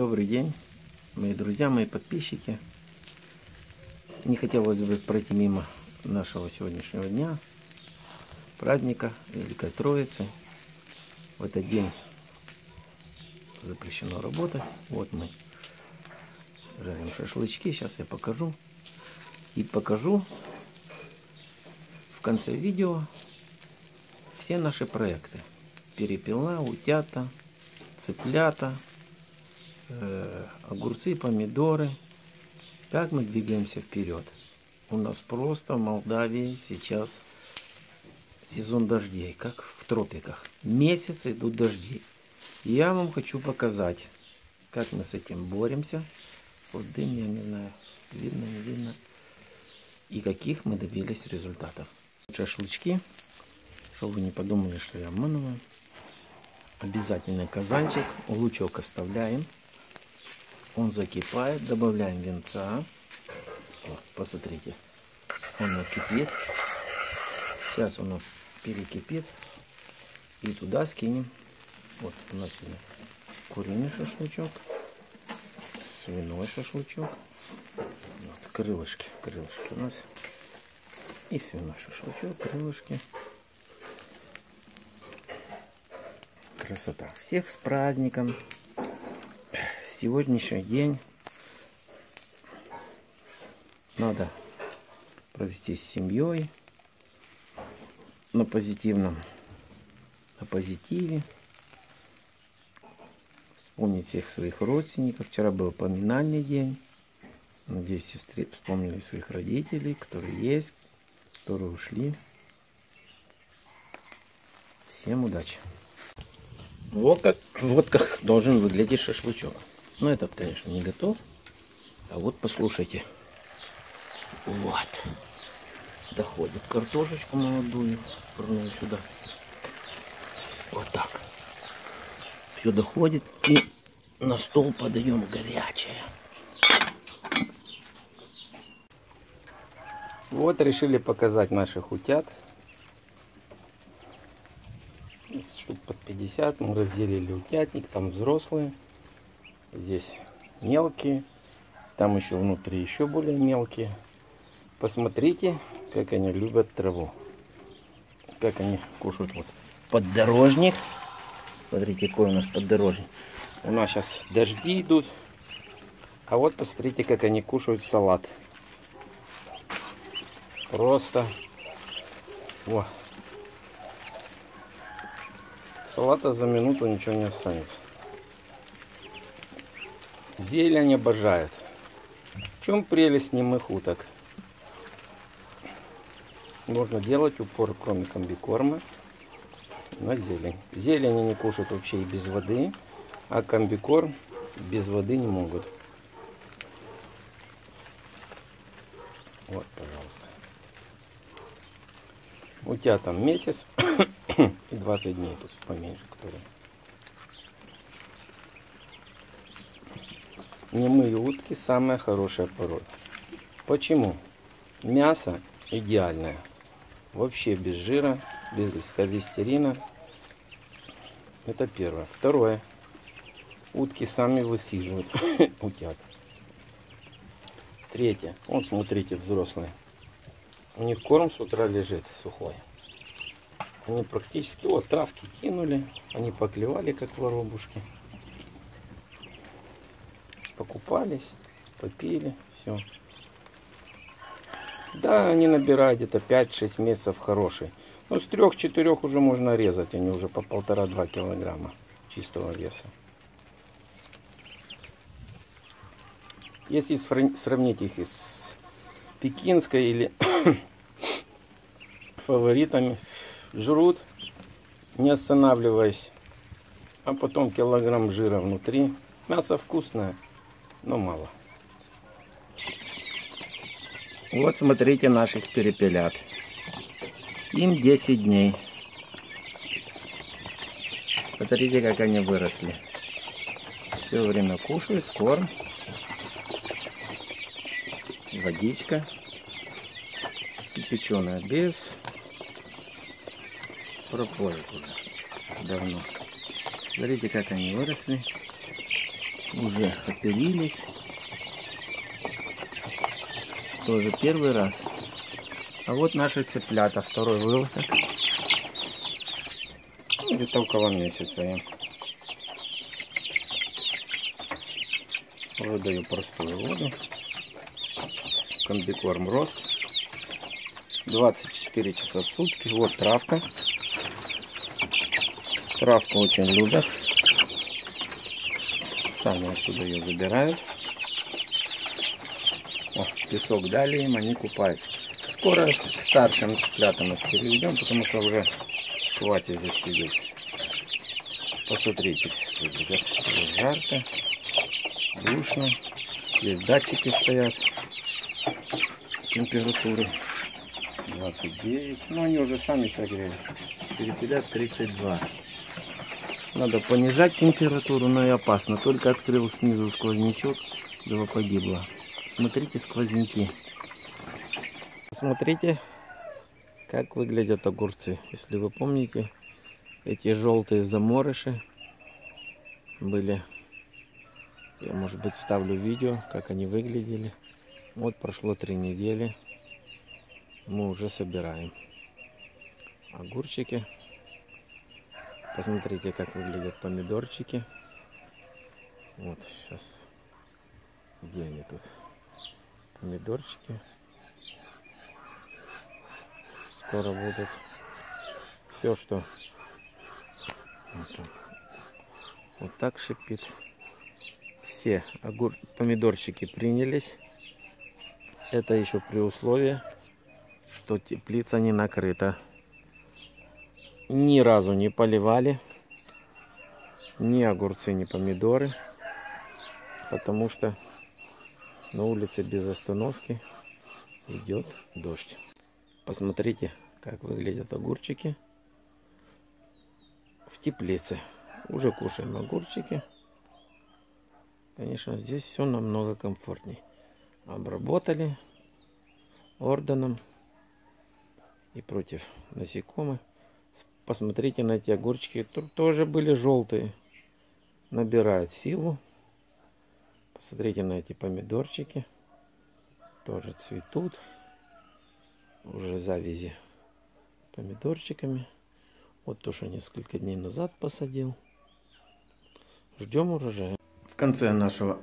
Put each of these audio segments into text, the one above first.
Добрый день, мои друзья, мои подписчики. Не хотелось бы пройти мимо нашего сегодняшнего дня, праздника Великой Троицы. В этот день запрещено работать. Вот мы жарим шашлычки. Сейчас я покажу. И покажу в конце видео все наши проекты. Перепела, утята, цыплята, э, огурцы, помидоры. Как мы двигаемся вперед. У нас просто в Молдавии сейчас сезон дождей, как в тропиках. Месяц идут дожди. Я вам хочу показать, как мы с этим боремся. Вот дым, я не знаю, видно, не видно. И каких мы добились результатов. Шашлычки, чтобы вы не подумали, что я обманываю. Обязательно казанчик, лучок оставляем. Он закипает, добавляем венца. Вот, посмотрите, он накипит. Сейчас он перекипит. И туда скинем. Вот у нас куриный шашлычок, свиной шашлычок. Вот, крылышки, крылышки у нас. И свиной шашлычок, крылышки. Красота. Всех с праздником. Сегодняшний день надо провести с семьей на позитивном, на позитиве. Вспомнить всех своих родственников. Вчера был поминальный день. Надеюсь, вспомнили своих родителей, которые есть, которые ушли. Всем удачи! Вот как, вот как должен выглядеть шашлычок. Но этот, конечно, не готов. А вот послушайте. Вот. Доходит картошечку молодую. Пырнули сюда. Вот так. Все доходит. И на стол подаем горячее. Вот решили показать наших утят. Штук под 50. Мы разделили утятник. Там взрослые. Здесь мелкие. Там еще внутри еще более мелкие. Посмотрите, как они любят траву. Как они кушают. Вот поддорожник. Смотрите, какой у нас поддорожник. У нас сейчас дожди идут. А вот посмотрите, как они кушают салат. Просто. Во. Салата за минуту ничего не останется. Зелень обожают. В чем прелесть немых уток? Можно делать упор, кроме комбикорма, на зелень. Зелень они кушают вообще и без воды, а комбикорм без воды не могут. Вот, пожалуйста. У тебя там месяц и 20 дней тут поменьше, которые. Немые утки самая хорошая порода. Почему? Мясо идеальное. Вообще без жира, без холестерина. Это первое. Второе. Утки сами высиживают утят. Третье. Вот смотрите, взрослые. У них корм с утра лежит сухой. Они практически, вот травки кинули, они поклевали как воробушки покупались, попили, все. Да, они набирают где-то 5-6 месяцев хороший. Но с 3-4 уже можно резать, они уже по полтора-два килограмма чистого веса. Если сравнить их с пекинской или фаворитами, жрут, не останавливаясь, а потом килограмм жира внутри. Мясо вкусное но мало. Вот смотрите наших перепелят. Им 10 дней. Смотрите, как они выросли. Все время кушают, корм, водичка, печеная без пропоек уже давно. Смотрите, как они выросли. Уже отелились. Тоже первый раз. А вот наши цыплята, второй выводок. Ну, где-то около месяца им. Уже даю простую воду. Комбикорм рост. 24 часа в сутки. Вот травка. Травку очень любят. Сами оттуда ее забирают. О, песок дали им, они купаются. Скоро к старшим цыплятам их переведем, потому что уже хватит здесь сидеть. Посмотрите. Жарко, душно. Здесь датчики стоят температуры 29. Ну, они уже сами согрели. Перепелят 32. Надо понижать температуру, но и опасно. Только открыл снизу сквознячок, его погибло. Смотрите сквозняки. Смотрите, как выглядят огурцы. Если вы помните, эти желтые заморыши были. Я, может быть, вставлю видео, как они выглядели. Вот прошло три недели. Мы уже собираем огурчики. Посмотрите, как выглядят помидорчики. Вот сейчас. Где они тут? Помидорчики. Скоро будут. Все, что вот, вот так шипит. Все огур... помидорчики принялись. Это еще при условии, что теплица не накрыта ни разу не поливали ни огурцы, ни помидоры, потому что на улице без остановки идет дождь. Посмотрите, как выглядят огурчики в теплице. Уже кушаем огурчики. Конечно, здесь все намного комфортней. Обработали орденом и против насекомых. Посмотрите на эти огурчики. Тут тоже были желтые. Набирают силу. Посмотрите на эти помидорчики. Тоже цветут. Уже завязи помидорчиками. Вот то, что несколько дней назад посадил. Ждем урожая. В конце нашего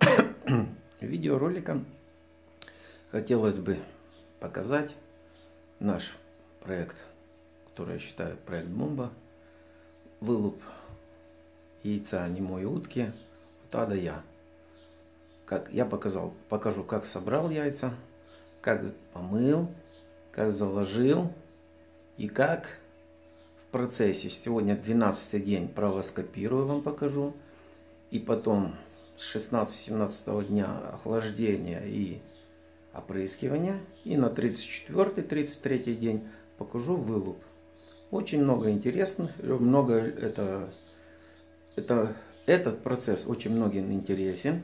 видеоролика хотелось бы показать наш проект который я считаю проект бомба. Вылуп яйца немой утки от А до Я. Как я показал, покажу, как собрал яйца, как помыл, как заложил и как в процессе. Сегодня 12 день провоскопирую вам покажу. И потом с 16-17 дня охлаждения и опрыскивания. И на 34-33 день покажу вылуп. Очень много интересных, много это, это, этот процесс очень многим интересен.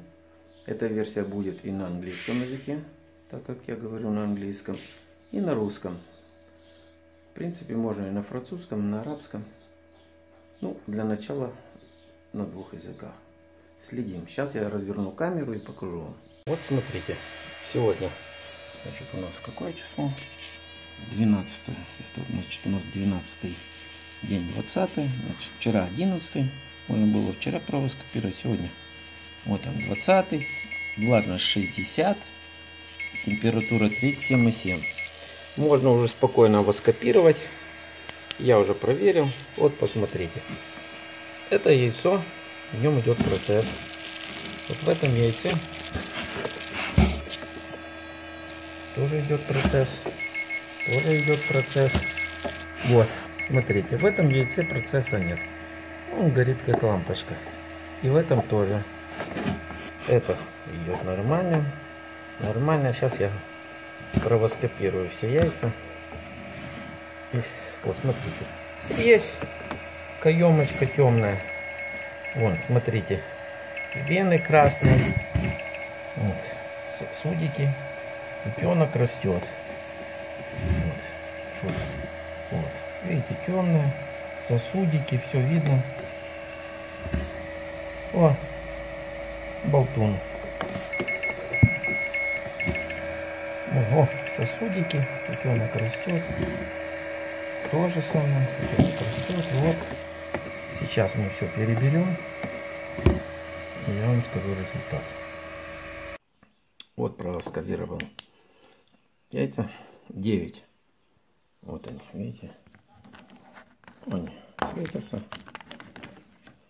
Эта версия будет и на английском языке, так как я говорю на английском, и на русском. В принципе, можно и на французском, и на арабском. Ну, для начала на двух языках. Следим. Сейчас я разверну камеру и покажу вам. Вот смотрите, сегодня, значит, у нас какое число? 12 это значит у нас 12 день 20 значит вчера 11 можно было вчера провоскопировать сегодня. Вот он 20 влажность 60 температура 37,7 можно уже спокойно воскопировать я уже проверил. Вот посмотрите. Это яйцо в нем идет процесс. Вот в этом яйце тоже идет процесс тоже идет процесс. Вот, смотрите, в этом яйце процесса нет. Он горит как лампочка. И в этом тоже. Это идет нормально. Нормально. Сейчас я провоскопирую все яйца. И, вот, смотрите. Есть каемочка темная. Вон, смотрите. Вены красные. Вот, судики. Пенок растет. Вот. вот. Видите, темное, сосудики, все видно. О, болтун. Ого, сосудики, утенок растет. То же самое, утенок растет. Вот. Сейчас мы все переберем. Я вам скажу результат. Вот прорасковировал яйца 9. Вот они, видите? Они светятся.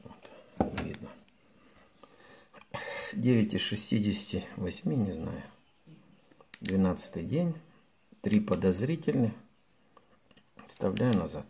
Вот, видно. 9 из 68, не знаю. 12 день. Три подозрительные. Вставляю назад.